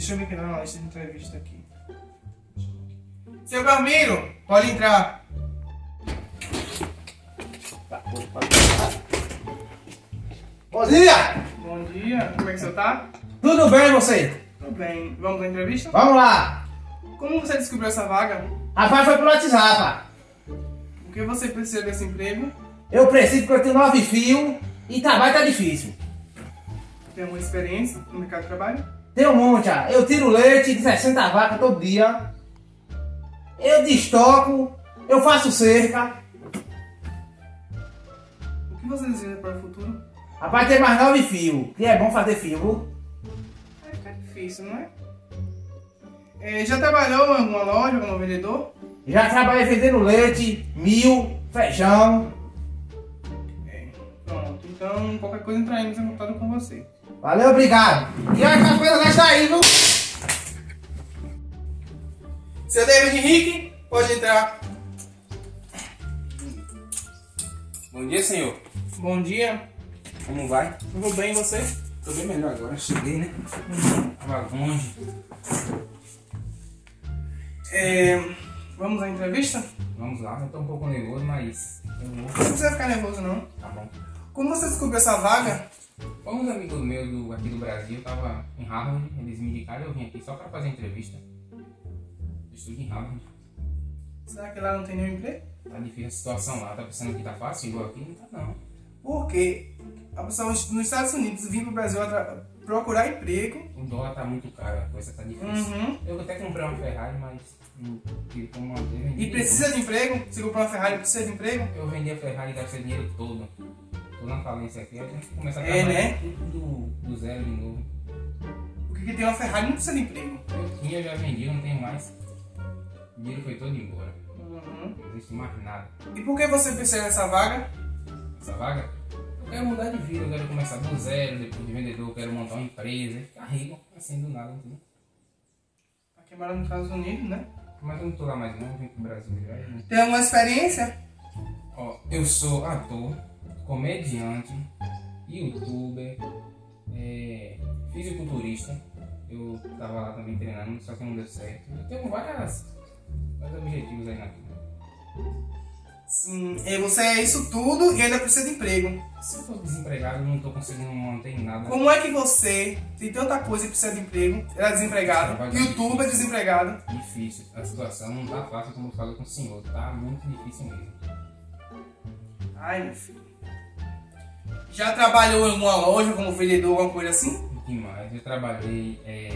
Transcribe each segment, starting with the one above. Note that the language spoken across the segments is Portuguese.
Deixa eu ver aqui na lista de entrevista aqui. Seu Belmiro, pode entrar. Bom dia! Bom dia, como é que você tá? Tudo bem você? Tudo bem. Vamos à entrevista? Vamos lá! Como você descobriu essa vaga? Rapaz, foi pelo WhatsApp. O que você precisa desse emprego? Eu preciso porque eu tenho nove fios e trabalho tá difícil. Tem alguma experiência no mercado de trabalho? Tem um monte, ó. Eu tiro leite de 60 vacas todo dia. Eu destoco, eu faço cerca. O que você deseja para o futuro? Rapaz, tem mais nove fios. Que é bom fazer fio? Vai ficar difícil, não é? É, já trabalhou em alguma loja como vendedor? Já trabalhei vendendo leite, mil, feijão. É, pronto. Então, qualquer coisa entraremos em contato com você. Valeu, obrigado. E olha que as coisas vai sair, viu? Seu David Henrique, pode entrar. Bom dia, senhor. Bom dia. Como vai? Vou bem, e você? Tô bem melhor agora, cheguei, né? Tava longe. É, vamos à entrevista? Vamos lá, eu tô um pouco nervoso, mas. Não precisa ficar nervoso, não. Tá bom. Como você descobriu essa vaga? Uns amigos meus do, aqui do Brasil, eu tava em Harvard, eles me indicaram e eu vim aqui só pra fazer entrevista. Eu estudo em Harvard. Será que lá não tem nenhum emprego? Tá difícil a situação lá, tá pensando que tá fácil igual aqui? Não tá não. Porque a pessoa nos Estados Unidos vir pro Brasil procurar emprego. O dólar tá muito caro, a coisa tá difícil. Uhum. Eu até comprei uma Ferrari, mas não tive como manter. E precisa de emprego? Se comprar uma Ferrari, precisa de emprego? Eu vendi a Ferrari e gastei dinheiro todo. Tô na falência aqui, a gente começa a É, trabalhar né? tudo do, do zero de novo. Porque quem tem uma Ferrari não precisa de emprego. Eu tinha, eu já vendi, eu não tenho mais. O dinheiro foi todo embora. Uhum. Não existe mais nada. E por que você precisa dessa vaga? Essa vaga, eu quero mudar de vida, eu quero começar do zero, depois de vendedor, eu quero montar uma empresa. Ficar rico, assim do nada, entendeu? Aqui mora nos Estados Unidos, né? Mas eu não tô lá mais não, eu vim pro Brasil já. Tem alguma experiência? Ó, eu sou ator, comediante, youtuber, é, fisiculturista. Eu tava lá também treinando, só que não deu certo. Eu tenho várias, vários objetivos aí na vida. Sim. E você é isso tudo e ainda precisa de emprego. Se eu tô desempregado, eu não tô conseguindo manter nada. Como é que você tem tanta coisa e precisa de emprego? Era desempregado. Youtuber desempregado. Difícil, a situação não tá fácil como eu falei com o senhor, tá muito difícil mesmo. Ai, meu filho. Já trabalhou em uma loja como vendedor, alguma coisa assim? Demais, eu trabalhei é,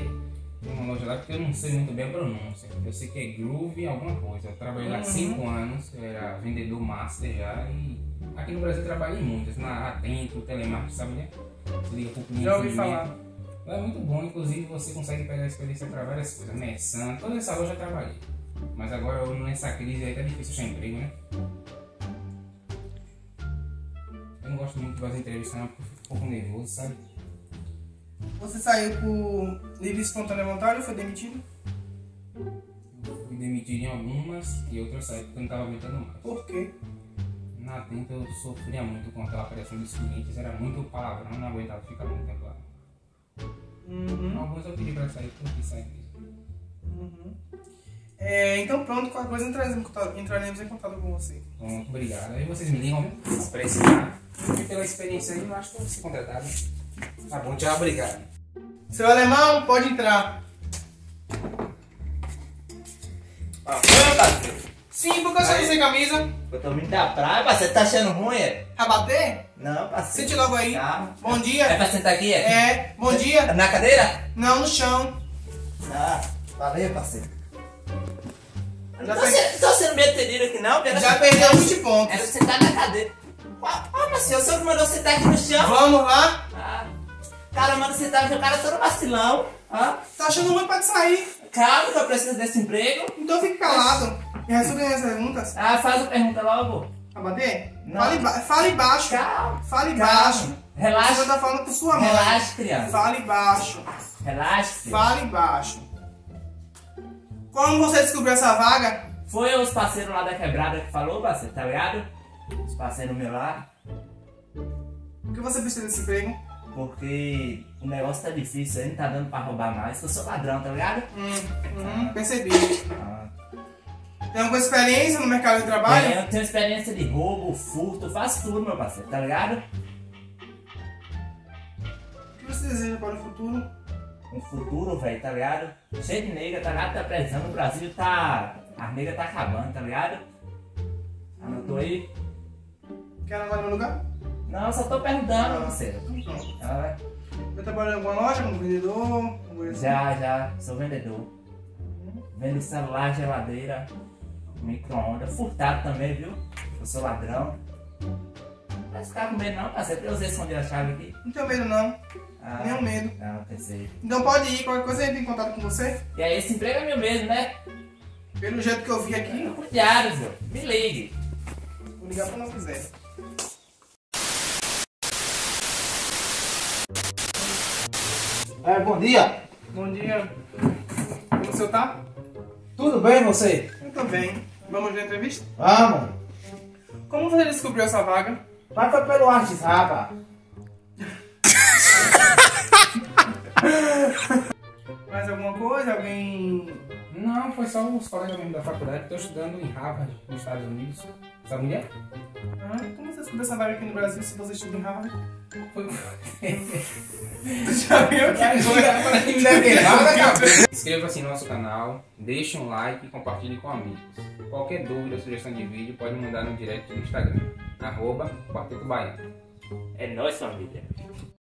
em uma loja lá porque eu não sei muito bem a pronúncia. Eu sei que é Groove alguma coisa. Eu trabalhei lá Uhum. 5 anos, eu era vendedor master já e aqui no Brasil eu trabalhei em muitas, na Atento, Telemarketing, sabe né? Você liga pro cliente. Já ouvi falar. Lá é muito bom, inclusive você consegue pegar experiência para várias coisas, né? Sun, toda essa loja eu trabalhei. Mas agora eu, nessa crise aí tá difícil achar emprego, né? Gosto muito de fazer entrevista não, porque eu fico um pouco nervoso, sabe? Você saiu por livre espontânea vontade ou foi demitido? Eu fui demitido em algumas e outras saí porque eu não estava aguentando mais. Por quê? Na tenta eu sofria muito com aquela pressão dos clientes, era muito palavrão, eu não aguentava ficar muito tempo lá. Uhum. Alguns eu pedi pra sair porque sair mesmo. Uhum. É, então pronto, qualquer coisa entraremos em contato, entraremos em contato com você. Obrigado. Aí vocês me ligam? Se precisar. E pela experiência aí, eu acho que eu vou ser contratado. Tá bom, tchau, obrigado. Seu alemão, pode entrar. Ah, foi, parceiro? Sim, por que você não sem camisa? Eu tô vindo da praia, parceiro. Tá achando ruim, é? Vai bater? Não, parceiro. Sente logo aí. Calma. Bom É dia. pra sentar aqui, é? É, bom dia. Na cadeira? Não, no chão. Ah, valeu, parceiro. Já, Não tô, per- sendo, tô sendo meio entendido aqui não, pera já perdeu 20 pontos. Era sentar na cadeira. Ah, ah, mas senhor, o senhor que mandou sentar aqui no chão? Vamos lá. Ah, cara manda sentar aqui, o cara todo vacilão. Ah, Tá achando ruim, pode sair. calma que eu preciso desse emprego. Então fique calado. E responde as perguntas. Ah, faz a pergunta logo. Vai bater? Não. Fale, ba fale baixo. Calma. Fale Calma. baixo. Relaxa. Você tá falando com sua mãe. Relaxa, criança. Fale baixo. Relaxa. Fale baixo. Como você descobriu essa vaga? Foi os parceiros lá da quebrada que falou, parceiro, tá ligado? Os parceiros meus lá. Por que você precisa desse emprego? Porque o negócio tá difícil aí, não tá dando pra roubar mais, que eu sou ladrão, tá ligado? Hum, uhum, percebi. Ah, Tem alguma experiência no mercado de trabalho? é, eu tenho experiência de roubo, furto, faço tudo, meu parceiro, tá ligado? O que você deseja para o futuro? Um futuro, velho, tá ligado? Cheio de nega, tá ligado? Tá precisando, o Brasil tá. As negas tá acabando, tá ligado? Anotou aí? Quer anotar no meu lugar? Não, só tô perguntando, parceiro. Pronto. Ah, Eu trabalho em alguma loja como vendedor? alguma coisa assim? já, já, sou vendedor. Vendo celular, geladeira, micro-ondas, furtado também, viu? Eu sou ladrão. Não vai ficar com medo não, parceiro. Eu usei esconder a chave aqui. Não tenho medo não, Ah, nenhum medo. Não, pensei. Então pode ir, qualquer coisa entra em contato com você. E aí, esse emprego é meu mesmo, né? Pelo jeito que eu vi aqui, Cuidado, viu? Me ligue. vou ligar quando eu quiser. É, bom dia. Bom dia. Como o senhor tá? Tudo bem você? Eu tô bem. Vamos na entrevista? Vamos. Como você descobriu essa vaga? Mas foi pelo Artes Mais alguma coisa? Alguém. Não, foi só os colegas mesmo da faculdade. Estou estudando em Harvard, nos Estados Unidos. Essa mulher? Ah, como você descobriu essa vaga aqui no Brasil se você estuda em Harvard? Foi. Já viu que Inscreva-se no nosso canal, deixe um like e compartilhe com amigos. Qualquer dúvida ou sugestão de vídeo pode mandar no direct do Instagram, arroba Quarteto Baiano. É nóis, família.